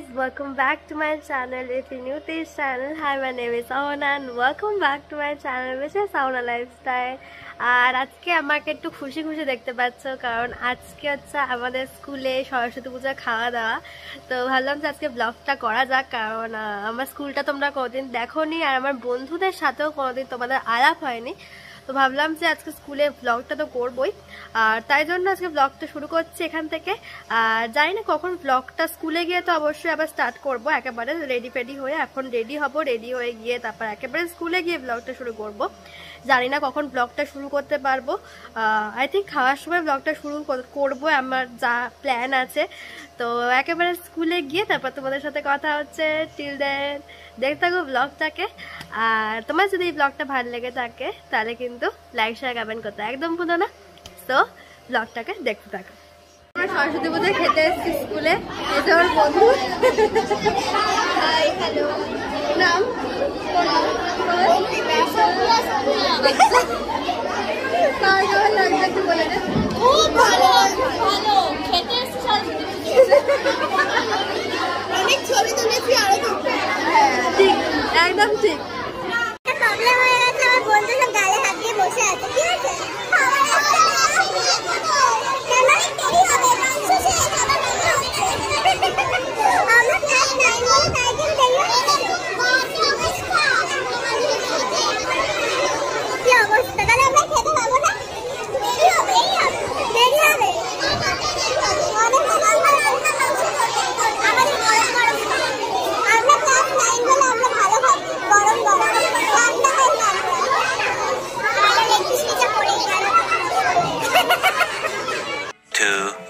guys, welcome back to my channel. If you're new to this channel, hi, my name is Sahona and welcome back to my channel, which is Sahona Lifestyle. আর আজকে আমাকে একটু খুশি খুশি দেখতে পাচ্ছ কারণ আজকে হচ্ছে আমাদের স্কুলে সরস্বতী পূজা খাওয়া দাওয়া তো ভাবলাম যে আজকে ব্লগটা করা যাক কারণ আমার স্কুলটা তোমরা কোনোদিন দেখোনি আর আমার বন্ধুদের সাথেও কোনোদিন তোমাদের আলাপ হয়নি তো ভাবলাম যে আজকে স্কুলে ব্লগটা তো করবই। আর তাই জন্য আজকে ব্লগটা শুরু করছি এখান থেকে। আর জানি না কখন ব্লগটা স্কুলে গিয়ে তো অবশ্যই আবার স্টার্ট করব। একেবারে রেডি ফেডি হয়ে এখন রেডি হব রেডি হয়ে গিয়ে তারপর একেবারে স্কুলে গিয়ে ব্লগটা শুরু করব। জানি না কখন ব্লগটা শুরু করতে পারব। আই থিঙ্ক খাওয়ার সময় ব্লগটা শুরু কর- করব, আমার যা প্ল্যান আছে। তো একেবারে স্কুলে গিয়ে তারপর তোমাদের সাথে কথা হচ্ছে। টিল দেন দেখতে থাকো ব্লগটাকে আর তোমার যদি এই ব্লগটা ভালো লেগে থাকে, তাহলে কিন্তু লাইক শেয়ার কমেন্ট করতে একদম ভুলো না। তো ব্লগটাকে দেখতে থাকো। আমরা সরস্বতী পুজো খেতে এসেছি স্কুলে। আমার বন্ধু। নাম। অনেক ছবি তুলেছি আরও হ্যাঁ ঠিক। একদম ঠিক।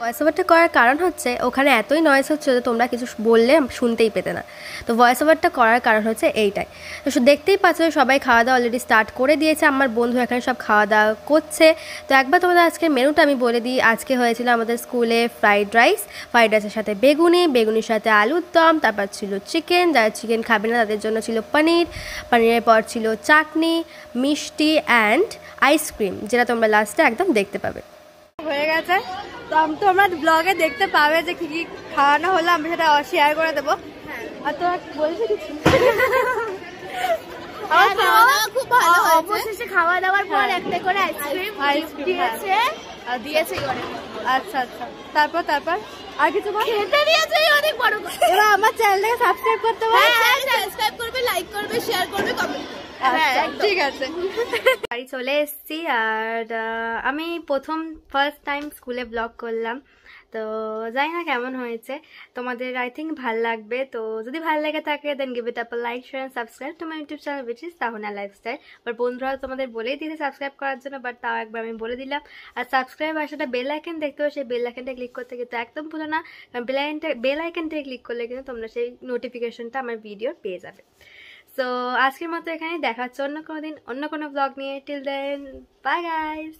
ভয়েস ওভারটা করার কারণ হচ্ছে, ওখানে এতই নয়েস হচ্ছে যে তোমরা কিছু বললে শুনতেই পেতে না। তো ভয়েস ওভারটা করার কারণ হচ্ছে এইটাই। তো দেখতেই পাচ্ছ সবাই খাওয়া দাওয়া অলরেডি স্টার্ট করে দিয়েছে, আমার বন্ধু এখানে সব খাওয়া দাওয়া করছে। তো একবার তোমাদের আজকের মেনুটা আমি বলে দিই। আজকে হয়েছিল আমাদের স্কুলে ফ্রাইড রাইস ফ্রাইড রাইসের সাথে বেগুনি, বেগুনির সাথে আলুর দম, তারপর ছিল চিকেন যারা চিকেন খাবে না তাদের জন্য ছিল পনির, পনিরের পর ছিল চাটনি, মিষ্টি অ্যান্ড আইসক্রিম যেটা তোমরা লাস্টে একদম দেখতে পাবে। হয়ে গেছে তো তোমরা ব্লগে দেখতে পাবে যে কি কি খাওয়ানো হলো আমি সেটা শেয়ার করে দেবো। আর তোমরা বলছো কিছু আমার খাওয়া। অবশেষে দাওয়ার পর হ্যাঁ। একটা করে আইসক্রিম আইসক্রিম দিয়েছে। দিয়েছে আচ্ছা আচ্ছা। তারপর তারপর? আর কিছু বল? খেতে দিয়েছে অনেক বড় এবার আমার চ্যানেলটাকে সাবস্ক্রাইব করতে হ্যাঁ হ্যাঁ সাবস্ক্রাইব করবে লাইক করবে শেয়ার করবে কমেন্ট ঠিক আছে। বাড়ি চলে এসেছি আর আমি প্রথম ফার্স্ট টাইম স্কুলে ব্লগ করলাম। তো জানি না কেমন হয়েছে। তোমাদের আই থিঙ্ক ভালো লাগবে। তো যদি ভালো লেগে থাকে then give it up like share subscribe my YouTube channel which is Tahna lifestyle but বন্ধুরা তোমাদের বলেই দিয়েছে সাবস্ক্রাইব করার জন্য বাট তাও একবার আমি বলে দিলাম। আর সাবস্ক্রাইব আর সেটা বেল আইকন দেখতে হবে সেই বেল আইকনটা ক্লিক করতে কিন্তু একদম ভুলো না। কারণ বেল আইকনটা বেল আইকনটা ক্লিক করলে কিন্তু তোমরা সেই নোটিফিকেশনটা আমার ভিডিও পেয়ে যাবে। সো আজকের মতো এখানে দেখার জন্য কোনো দিন, অন্য কোনো ব্লগ নিয়ে। Till then bye guys